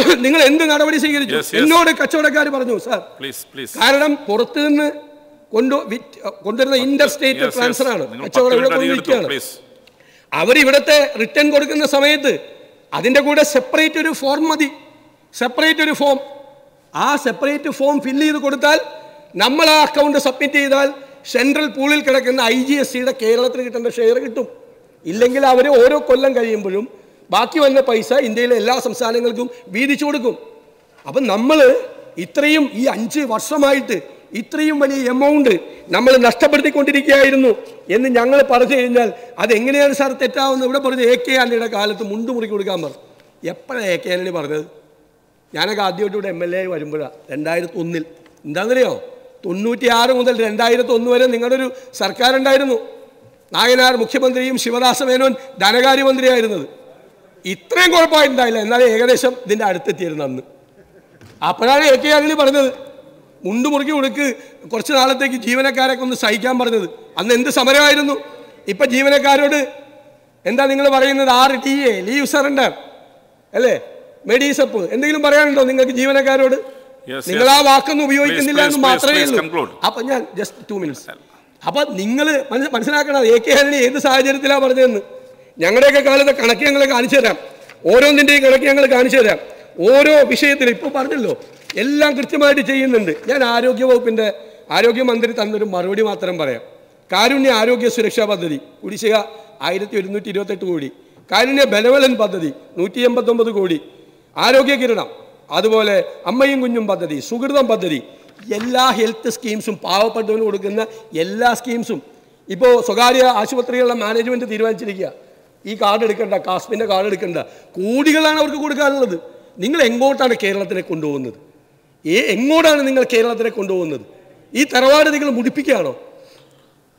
നിങ്ങൾ എന്ത് നടപടി സ്വീകരിച്ചു. എന്നോട് കച്ചവടക്കാർ പറഞ്ഞു സാർ പ്ലീസ് പ്ലീസ് കാരണം പുറത്തുനിന്ന് കൊണ്ടു കൊണ്ടുവരുന്ന ഇന്റർ സ്റ്റേറ്റ് ട്രാൻസ്ഫർ ആണ് കച്ചവടം ഇവിടെ വിൽക്കുകയാണ് അവരിവിടുത്തെ റിട്ടേൺ കൊടുക്കുന്ന സമയത്ത് അതിന്റെ കൂടെ സെപ്പറേറ്റ് ഒരു ഫോം മതി. സെപ്പറേറ്റ് ഒരു ഫോം ആ സെപ്പറേറ്റ് ഫോം ഫില്ല് ചെയ്ത് കൊടുത്താൽ നമ്മൾ ആ അക്കൗണ്ട് സബ്മിറ്റ് ചെയ്താൽ സെൻട്രൽ പൂളിൽ കിടക്കുന്ന ഐ ജി എസ് സിയുടെ കേരളത്തിൽ കിട്ടേണ്ട ഷെയർ കിട്ടും. ഇല്ലെങ്കിൽ അവർ ഓരോ കൊല്ലം കഴിയുമ്പോഴും ബാക്കി വന്ന പൈസ ഇന്ത്യയിലെ എല്ലാ സംസ്ഥാനങ്ങൾക്കും വീതിച്ചു കൊടുക്കും. അപ്പം നമ്മൾ ഇത്രയും ഈ അഞ്ച് വർഷമായിട്ട് ഇത്രയും വലിയ എമൗണ്ട് നമ്മൾ നഷ്ടപ്പെടുത്തിക്കൊണ്ടിരിക്കുകയായിരുന്നു എന്ന് ഞങ്ങൾ പറഞ്ഞു കഴിഞ്ഞാൽ അതെങ്ങനെയാണ് സാർ തെറ്റാവുന്നത്? ഇവിടെ പറഞ്ഞത് എ കെ ആന്റണിയുടെ കാലത്ത് മുണ്ട് മുറുക്കി കൊടുക്കാൻ പറഞ്ഞു. എപ്പോഴാണ് എ കെ ആന്റണി പറഞ്ഞത്? ഞാനൊക്കെ ആദ്യമായിട്ട് ഇവിടെ എം എൽ എ വരുമ്പോഴാണ് രണ്ടായിരത്തി ഒന്നിൽ എന്താണെന്നറിയോ? തൊണ്ണൂറ്റി ആറ് മുതൽ രണ്ടായിരത്തി ഒന്ന് വരെ നിങ്ങളുടെ ഒരു സർക്കാരുണ്ടായിരുന്നു. നായനാർ മുഖ്യമന്ത്രിയും ശിവദാസമേനോൻ ധനകാര്യമന്ത്രിയായിരുന്നത്. ഇത്രയും കുഴപ്പമായിട്ടുണ്ടായില്ല എന്നാൽ ഏകദേശം ഇതിന്റെ അടുത്തെത്തിയിരുന്നു അന്ന്. അപ്പോഴാണ് എ കെ ആന്റണി പറഞ്ഞത്. മുണ്ട് മുറുക്കി കൊടുക്ക് കുറച്ച് നാളത്തേക്ക് ജീവനക്കാരൊക്കെ ഒന്ന് സഹിക്കാൻ പറഞ്ഞത്. അന്ന് എന്ത് സമരമായിരുന്നു? ഇപ്പം ജീവനക്കാരോട് എന്താ നിങ്ങൾ പറയുന്നത്? R T A leave surrender അല്ലേ? മെഡീസപ്പ് എന്തെങ്കിലും പറയാനുണ്ടോ നിങ്ങൾക്ക് ജീവനക്കാരോട്? നിങ്ങൾ ആ വാക്കൊന്നും ഉപയോഗിക്കുന്നില്ല എന്ന് മാത്രമേ ഉള്ളൂ. അപ്പൊ ഞാൻ ജസ്റ്റ് ടു മിനിറ്റ്സ് അപ്പൊ നിങ്ങൾ മനസ്സിലാക്കണം എ കെ ആന്റണി ഏത് സാഹചര്യത്തിലാണ് പറഞ്ഞതെന്ന്. ഞങ്ങളുടെയൊക്കെ കാലത്തെ കണക്ക് ഞങ്ങൾ കാണിച്ചു തരാം. ഓരോന്നിന്റെയും കണക്ക് ഞങ്ങൾ കാണിച്ചു തരാം. ഓരോ വിഷയത്തിലും ഇപ്പോൾ പറഞ്ഞല്ലോ എല്ലാം കൃത്യമായിട്ട് ചെയ്യുന്നുണ്ട്. ഞാൻ ആരോഗ്യ വകുപ്പിന്റെ ആരോഗ്യമന്ത്രി തന്നൊരു മറുപടി മാത്രം പറയാം. കാരുണ്യ ആരോഗ്യ സുരക്ഷാ പദ്ധതി കുടിശ്ശിക ആയിരത്തി ഒരുന്നൂറ്റി ഇരുപത്തെട്ട് കോടി. കാരുണ്യ ബലവലൻ പദ്ധതി നൂറ്റി എൺപത്തൊമ്പത് കോടി. ആരോഗ്യ കിരണം അതുപോലെ അമ്മയും കുഞ്ഞും പദ്ധതി സുഹൃതം പദ്ധതി. എല്ലാ ഹെൽത്ത് സ്കീംസും പാവപ്പെട്ടവന് കൊടുക്കുന്ന എല്ലാ സ്കീംസും. ഇപ്പോൾ സ്വകാര്യ ആശുപത്രികളുടെ മാനേജ്മെന്റ് തീരുമാനിച്ചിരിക്കുക ഈ കാർഡ് എടുക്കണ്ട കാസ്മിന്റെ കാർഡ് എടുക്കണ്ട. കോടികളാണ് അവർക്ക് കൊടുക്കാനുള്ളത്. നിങ്ങൾ എങ്ങോട്ടാണ് കേരളത്തിനെ കൊണ്ടുപോകുന്നത്? ഏ എങ്ങോട്ടാണ് നിങ്ങൾ കേരളത്തിനെ കൊണ്ടുപോകുന്നത്? ഈ തറവാട് നിങ്ങൾ മുടിപ്പിക്കുകയാണോ?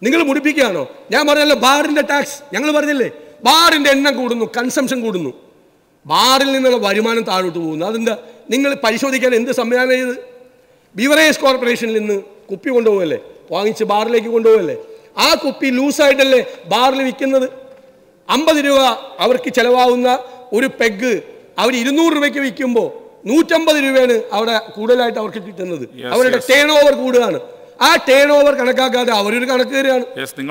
നിങ്ങൾ മുടിപ്പിക്കുകയാണോ? ഞാൻ പറഞ്ഞല്ലോ ബാറിന്റെ ടാക്സ് ഞങ്ങൾ പറഞ്ഞില്ലേ ബാറിന്റെ എണ്ണം കൂടുന്നു കൺസംഷൻ കൂടുന്നു. ബാറിൽ നിന്നുള്ള വരുമാനം താഴോട്ട് പോകുന്നു. അതെന്താ? നിങ്ങൾ പരിശോധിക്കാൻ എന്ത് സംവിധാനം ചെയ്ത് ബിവറേജ് കോർപ്പറേഷനിൽ നിന്ന് കുപ്പി കൊണ്ടുപോകല്ലേ? വാങ്ങിച്ച് ബാറിലേക്ക് കൊണ്ടുപോകല്ലേ? ആ കുപ്പി ലൂസായിട്ടല്ലേ ബാറിൽ വിൽക്കുന്നത്? അമ്പത് രൂപ അവർക്ക് ചിലവാകുന്ന ഒരു പെഗ് അവർ ഇരുന്നൂറ് രൂപയ്ക്ക് വിൽക്കുമ്പോൾ നൂറ്റമ്പത് രൂപയാണ് അവിടെ കൂടുതലായിട്ട് അവർക്ക് കിട്ടുന്നത്. അവരുടെ. ടേൺ ഓവർ കൂടുകയാണ്. ആ ടേൺ ഓവർ കണക്കാക്കാതെ അവരൊരു കണക്ക് തരികയാണ്.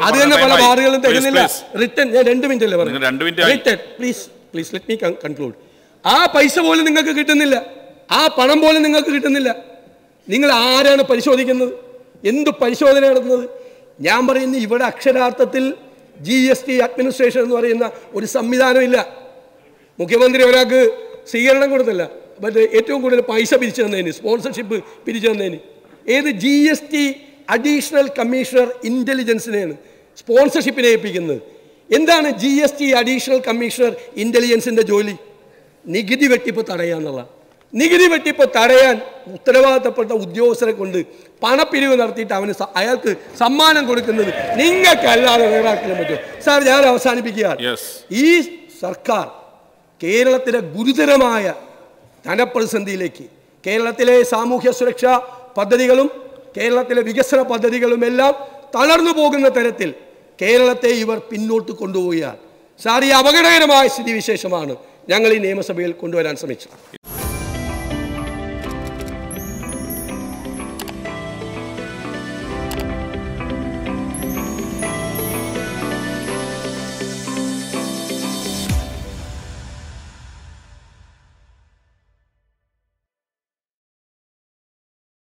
അത് തന്നെ പല ബാറുകളും തരുന്നില്ല റിട്ടേൺ ഞാൻ രണ്ട് മിനിറ്റ് അല്ലേ പറഞ്ഞു. Return please please let me conclude ആ പൈസ പോലും നിങ്ങൾക്ക് കിട്ടുന്നില്ല. ആ പണം പോലും നിങ്ങൾക്ക് കിട്ടുന്നില്ല. നിങ്ങൾ ആരാണ് പരിശോധിക്കുന്നത്? എന്ത് പരിശോധന നടത്തുന്നത്? ഞാൻ പറയുന്നു ഇവിടെ അക്ഷരാർത്ഥത്തിൽ ജി എസ് ടി അഡ്മിനിസ്ട്രേഷൻ എന്ന് പറയുന്ന ഒരു സംവിധാനമില്ല. മുഖ്യമന്ത്രി ഒരാൾക്ക് സ്വീകരണം കൊടുത്തില്ല. മറ്റേ ഏറ്റവും കൂടുതൽ പൈസ പിരിച്ചു തന്നതിന് സ്പോൺസർഷിപ്പ് പിരിച്ചു തന്നതിന്. ഏത് G S T additional commissioner ഇന്റലിജൻസിനെയാണ് സ്പോൺസർഷിപ്പിനെ ഏൽപ്പിക്കുന്നത്. എന്താണ് G S T additional commissioner ഇന്റലിജൻസിന്റെ ജോലി? നികുതി വെട്ടിപ്പ് തടയുക എന്നുള്ള നികുതി വെട്ടിപ്പ് തടയാൻ ഉത്തരവാദിത്തപ്പെട്ട ഉദ്യോഗസ്ഥരെ കൊണ്ട് പണപ്പിരിവ് നടത്തിയിട്ട് അവന് അയാൾക്ക് സമ്മാനം കൊടുക്കുന്നത് നിങ്ങൾക്കല്ലാതെ വേറെ ആർക്കും പറ്റും സാർ ഞാൻ അവസാനിപ്പിക്കുക ഈ സർക്കാർ കേരളത്തിലെ ഗുരുതരമായ ധനപ്രതിസന്ധിയിലേക്ക് കേരളത്തിലെ സാമൂഹ്യ സുരക്ഷാ പദ്ധതികളും കേരളത്തിലെ വികസന പദ്ധതികളും എല്ലാം തളർന്നു പോകുന്ന തരത്തിൽ കേരളത്തെ ഇവർ പിന്നോട്ട് കൊണ്ടുപോയാൽ സാർ ഈ അപകടകരമായ സ്ഥിതിവിശേഷമാണ് ഞങ്ങൾ ഈ നിയമസഭയിൽ കൊണ്ടുവരാൻ ശ്രമിച്ചത്.